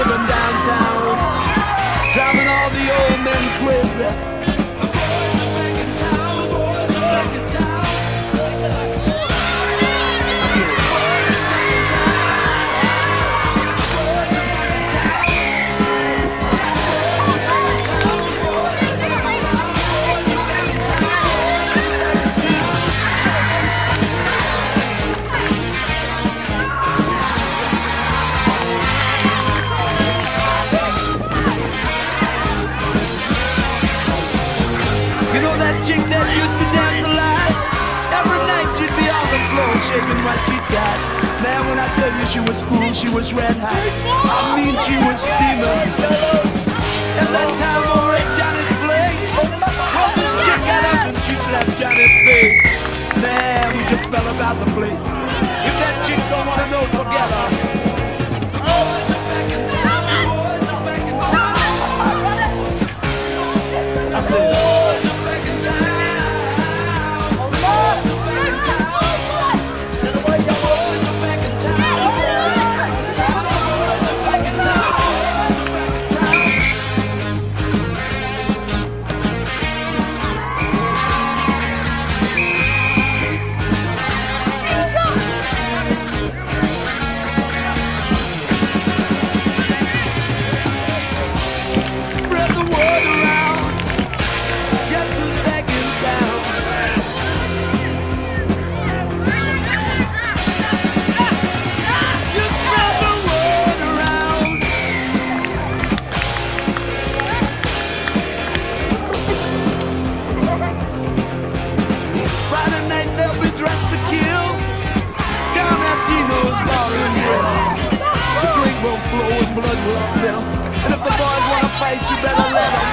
living downtown, driving all the old men crazy. Shaking what she got. Man, when I tell you she was cool, she was red hot. I mean, she was steaming. And that time over at Johnny's place, well, this chick got up and she slapped Johnny's face. Man, we just fell about the place. If that chick don't wanna know, forget her. And if the boys wanna fight, you better let 'em.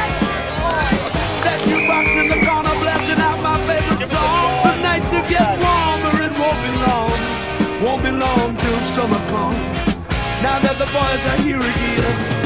That box in the corner blasting out my favorite song. The nights will get warmer, it won't be long. Won't be long till summer comes. Now that the boys are here again.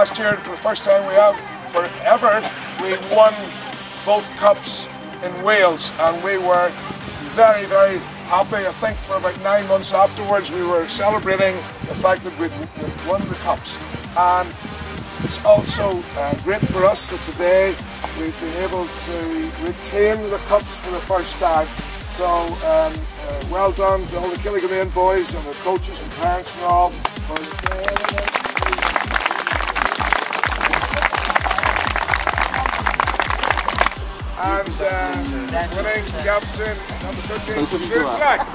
Last year, for the first time we have forever, we won both cups in Wales, and we were very, very happy. I think for about nine months afterwards, we were celebrating the fact that we'd, we'd won the cups. And it's also uh, great for us that today we've been able to retain the cups for the first time. So um, uh, well done to all the Killicomaine boys and the coaches and parents and all. And winning captain number 13, Good Black.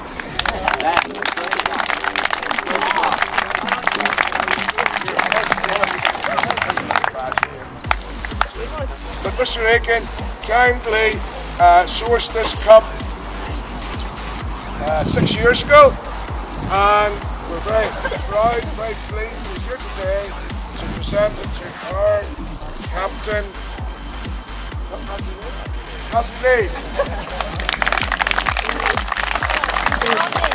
But Mr. Aiken kindly uh, sourced this cup uh, six years ago, and we're very proud, very pleased to be here today to present it to our captain, Captain Lee.